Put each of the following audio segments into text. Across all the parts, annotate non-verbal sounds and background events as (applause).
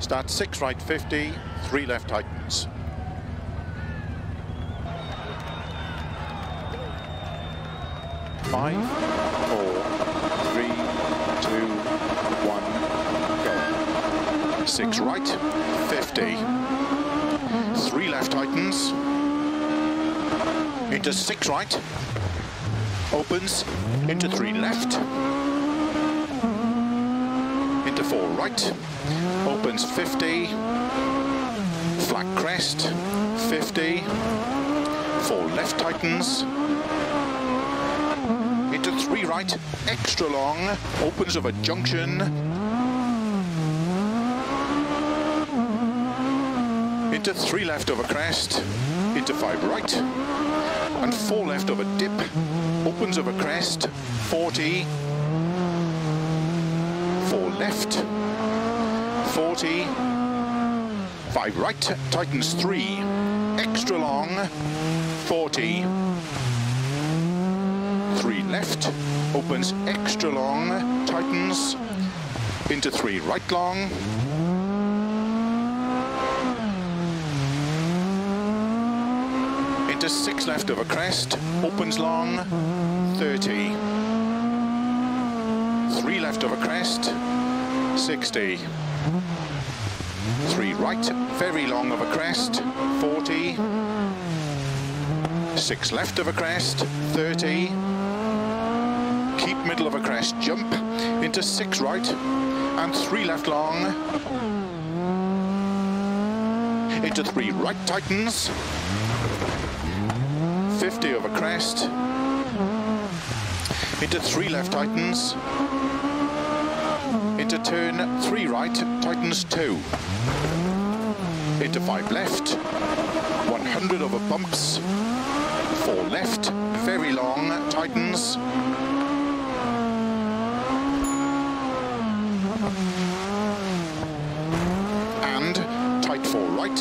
Start six right 50, three left tightens. Five, four, three, two, one, go. Six uh-huh. right, 50. Three left tightens. Into six right. Opens. Into three left. Into four right. Opens 50. Flat crest. 50. Four left tightens into three right, extra long, opens of a junction. Into three left of a crest, into five right, and four left of a dip, opens of a crest, 40, four left, 40, five right, tightens three, extra long, 40, three left, opens extra long, tightens, into three right long, into six left of a crest, opens long, 30, three left of a crest, 60, three right, very long of a crest, 40, six left of a crest, 30, keep middle of a crest, jump into six right. And three left long, into three right tightens, 50 of a crest, into three left tightens, into turn three right, tightens two, into five left, 100 over bumps, four left, very long, tightens, and tight four right,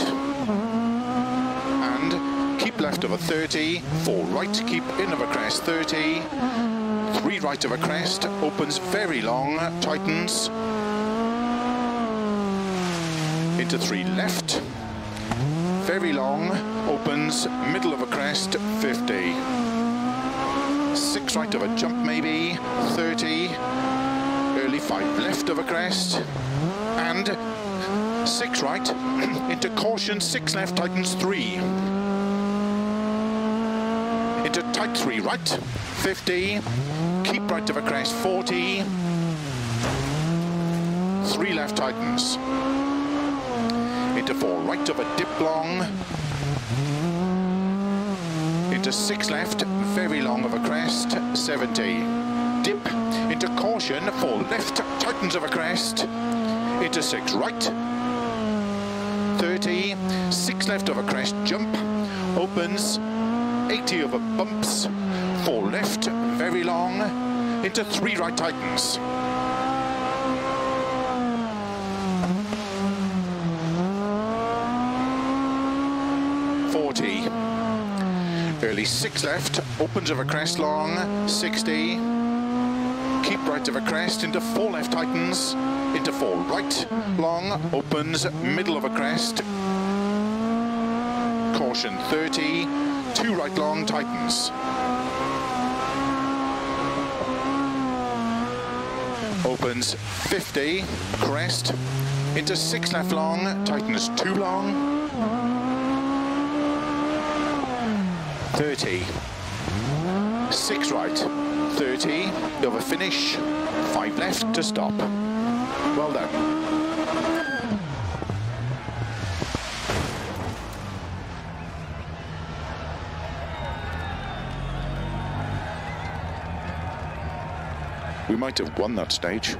and keep left of a 30, four right, keep in of a crest 30, three right of a crest, opens very long, tightens, into three left, very long, opens, middle of a crest, 50. Six right of a jump maybe, 30. Early five left of a crest. And six right, (clears throat) into caution, six left, tightens three. Into tight three right, 50. Keep right of a crest, 40. Three left tightens into four right of a dip long, into six left, very long of a crest, 70, dip, into caution, four left, tightens of a crest, into six right, 30, six left of a crest, jump, opens, 80 of a bumps, four left, very long, into three right tightens. Early six left, opens of a crest long, 60. Keep right of a crest into four left tightens, into four right long, opens, middle of a crest. Caution 30, two right long tightens. Opens 50, crest, into six left long, tightens two long. 30. Six right, 30, over finish, five left to stop. Well done. We might have won that stage.